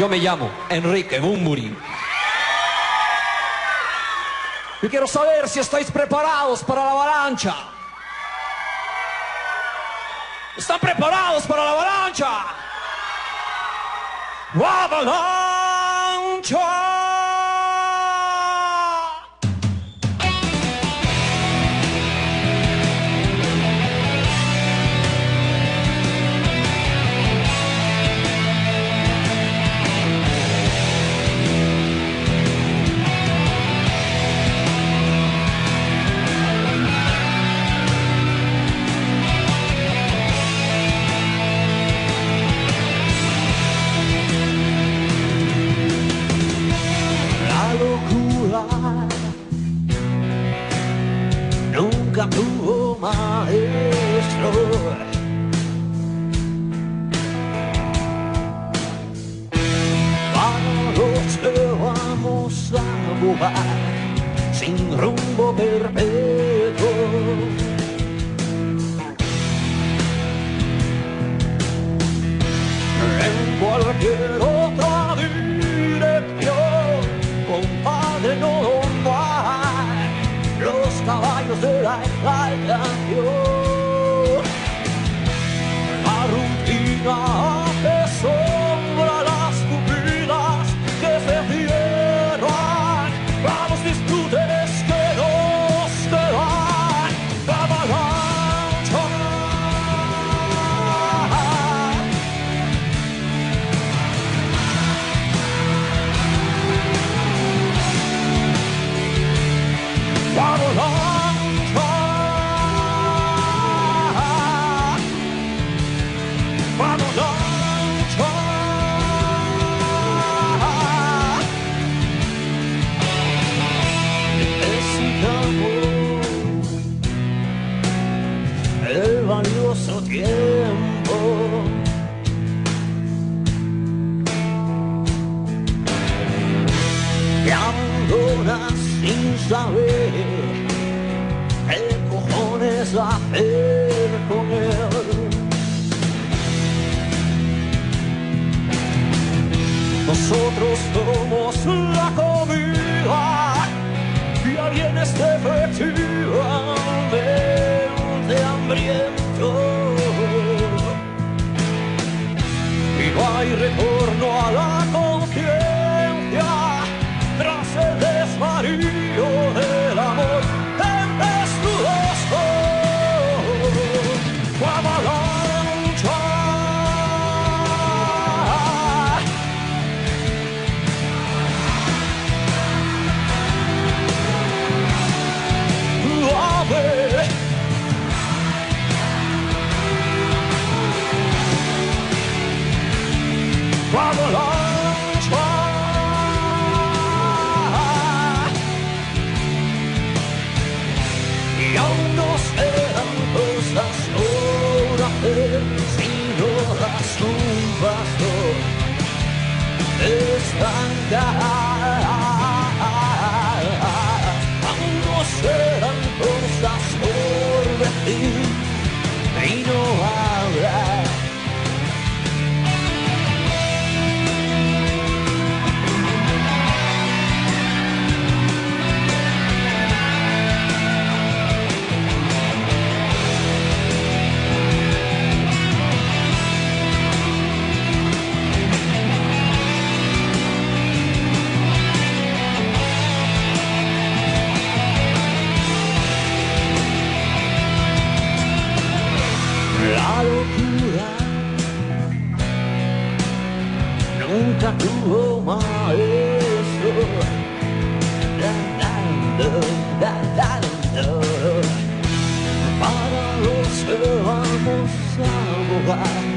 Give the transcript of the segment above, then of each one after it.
Yo me llamo Enrique Bumburi. Y quiero saber si estáis preparados para la avalancha. ¿Están preparados para la avalancha? ¡Avalancha! Sin rumbo perpetuo. en cualquier otra dirección, compadre, no hay los caballos de la exaltación. Sin saber qué cojones hacer con él. Nosotros somos la comida y alguien esté efectivamente hambriento. Y no hay retorno a la no das un paso estancar. Nunca tuvo maestro. Da, da, da, da, da, da. Para los que vamos a volar sin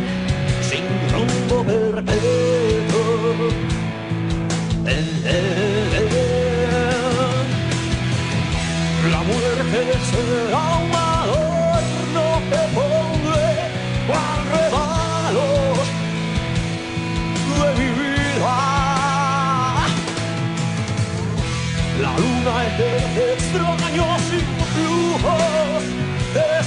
flujo de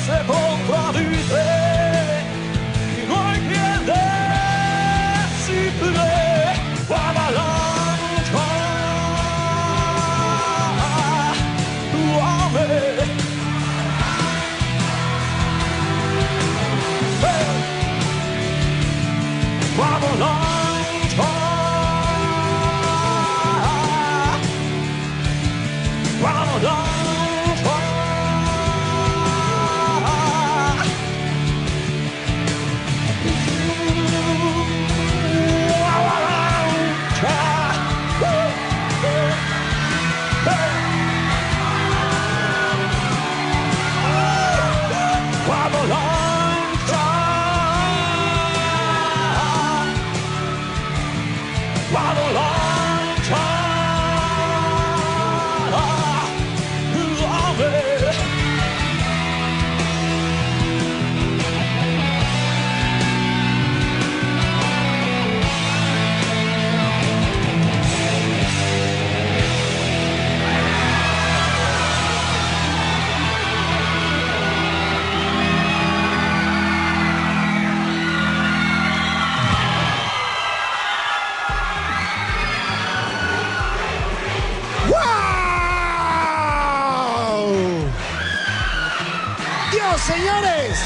Cortés.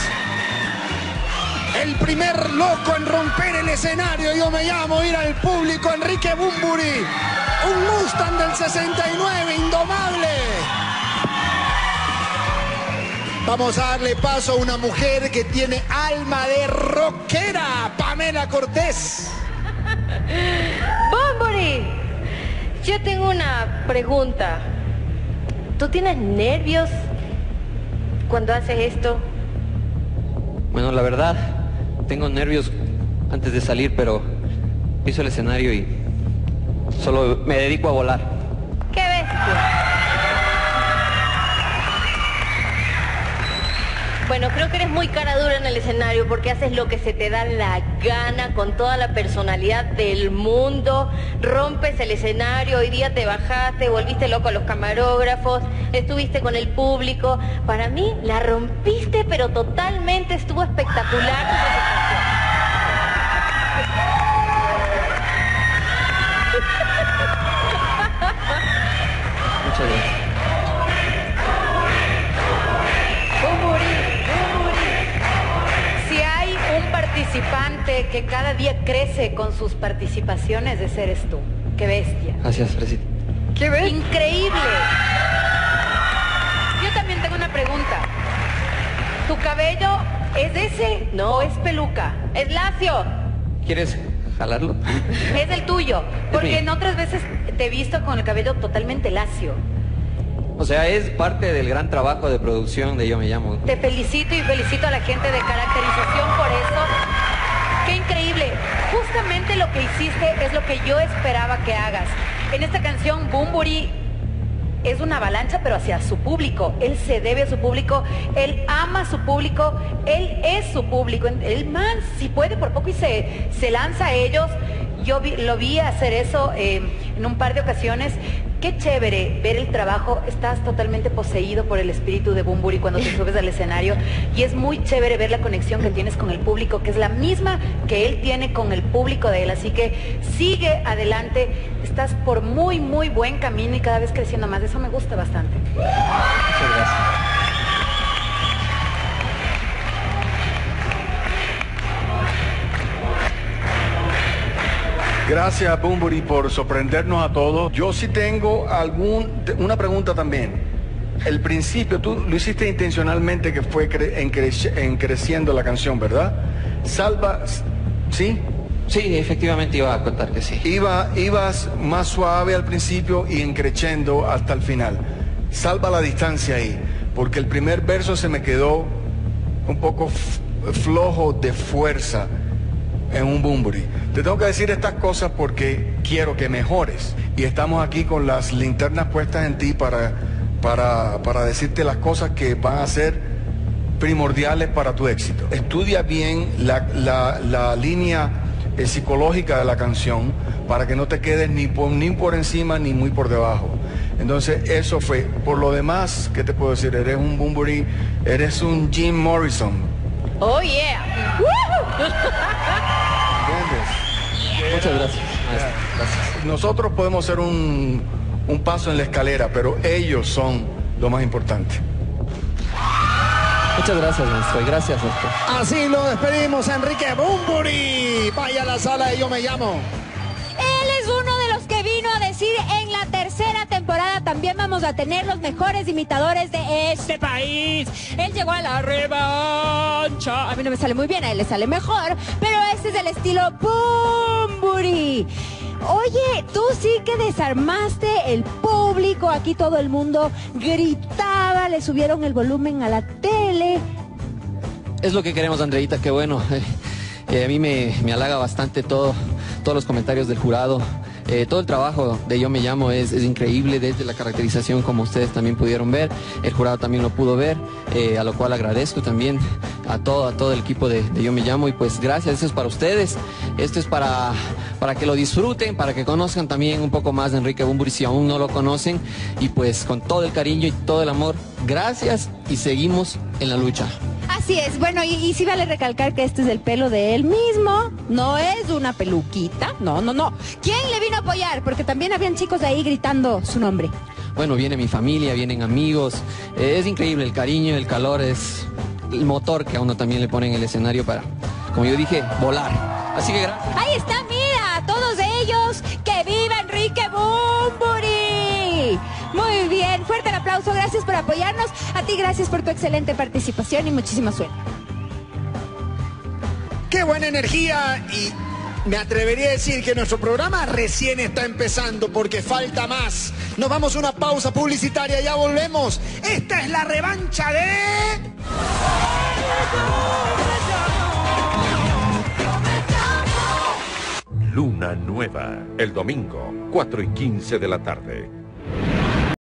El primer loco en romper el escenario, yo me llamo, ir al público, Enrique Bumburi. Un Mustang del 69, indomable. Vamos a darle paso a una mujer que tiene alma de rockera, Pamela Cortés. Bumburi, yo tengo una pregunta. ¿Tú tienes nervios cuando haces esto? Bueno, la verdad, tengo nervios antes de salir, pero piso el escenario y solo me dedico a volar. Bueno, creo que eres muy cara dura en el escenario porque haces lo que se te da la gana con toda la personalidad del mundo. Rompes el escenario, hoy día te bajaste, volviste loco a los camarógrafos, estuviste con el público. Para mí la rompiste, pero totalmente estuvo espectacular. Muchas gracias. Que cada día crece con sus participaciones, ese eres tú. Qué bestia. Gracias, Fresita. ¡Qué bestia! Increíble. Yo también tengo una pregunta. ¿Tu cabello es ese No. o es peluca? Es lacio. ¿Quieres jalarlo? Es el tuyo. Porque en otras veces te he visto con el cabello totalmente lacio. O sea, es parte del gran trabajo de producción de Yo Me Llamo. Te felicito y felicito a la gente de caracterización por eso. Justamente lo que hiciste es lo que yo esperaba que hagas. En esta canción, Bumburi es una avalancha, pero hacia su público. Él se debe a su público, él ama a su público, él es su público. El man, si puede, por poco y se, se lanza a ellos. Yo vi- lo vi hacer eso eh, en un par de ocasiones. Qué chévere ver el trabajo. Estás totalmente poseído por el espíritu de Bumburi cuando te subes al escenario. Y es muy chévere ver la conexión que tienes con el público, que es la misma que él tiene con el público de él. Así que sigue adelante. Estás por muy, muy buen camino y cada vez creciendo más. Eso me gusta bastante. Muchas gracias. Gracias, Bumburi, por sorprendernos a todos. Yo sí tengo algún, una pregunta también. El principio, tú lo hiciste intencionalmente que fue cre- en, creci- en creciendo la canción, ¿verdad? Salva, ¿sí? Sí, efectivamente iba a contar que sí. Iba, ibas más suave al principio y encrechendo hasta el final. Salva la distancia ahí, porque el primer verso se me quedó un poco flojo de fuerza en un Bumburi. Te tengo que decir estas cosas porque quiero que mejores. Y estamos aquí con las linternas puestas en ti para, para, para decirte las cosas que van a ser primordiales para tu éxito. Estudia bien la, la- la línea eh, psicológica de la canción para que no te quedes ni por, ni por encima ni muy por debajo. Entonces eso fue. Por lo demás, ¿qué te puedo decir? Eres un Bumburi, eres un Jim Morrison. Oh yeah. ¿Entiendes? Muchas gracias. Nosotros podemos ser un, un paso en la escalera, pero ellos son lo más importante. Muchas gracias, maestro. Y gracias, doctor. Así lo despedimos, Enrique Bumburi. Vaya a la sala de Yo Me Llamo. En la tercera temporada también vamos a tener los mejores imitadores de este país. Él llegó a la revancha. A mí no me sale muy bien, a él le sale mejor, pero este es el estilo Bumburi. Oye, tú sí que desarmaste el público, aquí todo el mundo gritaba, le subieron el volumen a la tele. Es lo que queremos, Andreita, qué bueno. Eh, a mí me, me halaga bastante todo, todos los comentarios del jurado. Eh, todo el trabajo de Yo Me Llamo es, es increíble desde la caracterización, como ustedes también pudieron ver. El jurado también lo pudo ver, eh, a lo cual agradezco también a todo, a todo el equipo de, Yo Me Llamo. Y pues gracias, esto es para ustedes. Esto es para, para que lo disfruten, para que conozcan también un poco más de Enrique Bumburi si aún no lo conocen. Y pues con todo el cariño y todo el amor, gracias y seguimos en la lucha. Así es, bueno, y, y sí vale recalcar que este es el pelo de él mismo, no es una peluquita, no, no, no. ¿Quién le vino a apoyar? Porque también habían chicos ahí gritando su nombre. Bueno, viene mi familia, vienen amigos. Eh, es increíble, el cariño, el calor es el motor que a uno también le pone en el escenario para, como yo dije, volar. Así que gracias. Ahí está, fuerte el aplauso, gracias por apoyarnos. A ti, gracias por tu excelente participación y muchísima suerte. Qué buena energía y me atrevería a decir que nuestro programa recién está empezando porque falta más. Nos vamos a una pausa publicitaria, ya volvemos. Esta es la revancha de... Luna Nueva, el domingo, 4 y 15 de la tarde,